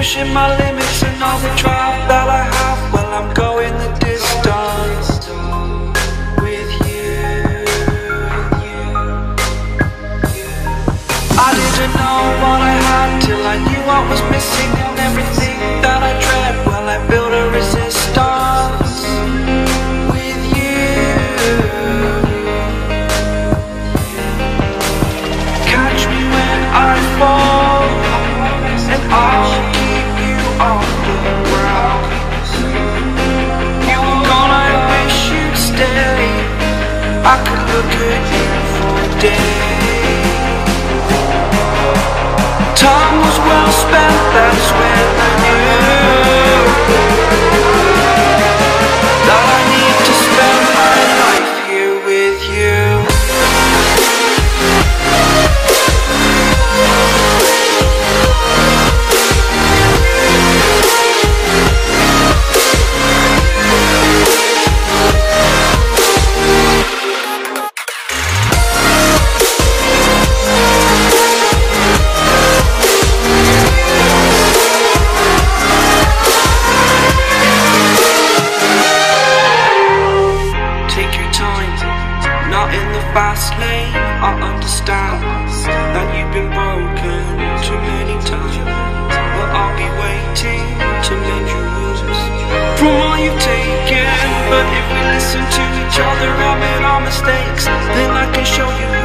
pushing my limits and all the drive that I have. Well, I'm going the distance with you. I didn't know what I had till I knew what was missing I could look at you for days. I understand that you've been broken too many times, but I'll be waiting to mend your wounds from all you've taken. But if we listen to each other, I admit our mistakes, then I can show you